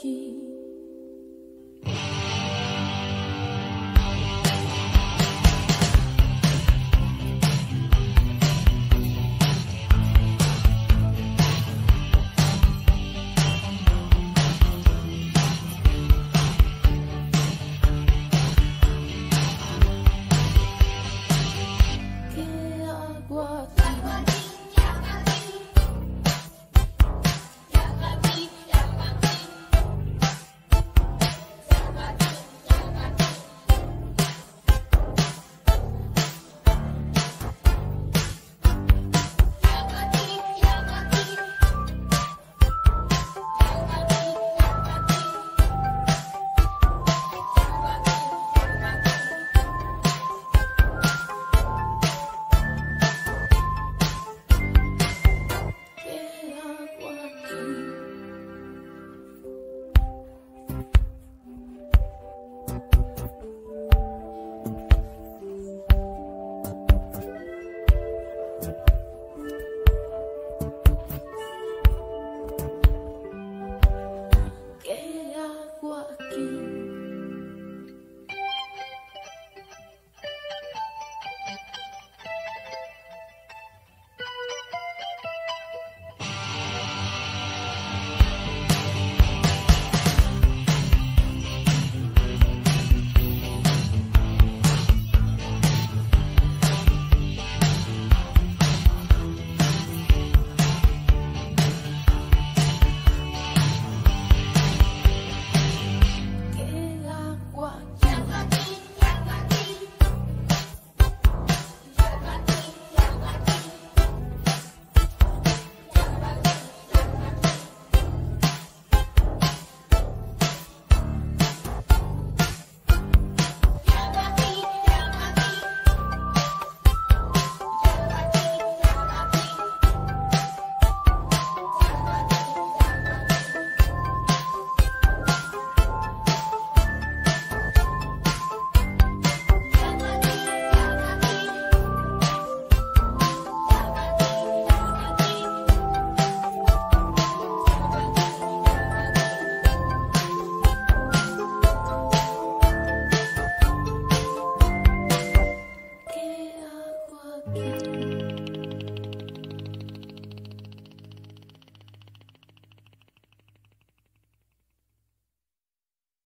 aqui.